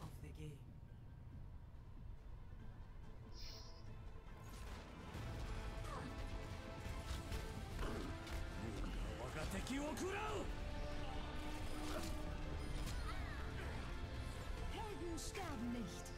of the game. Helden sterben nicht!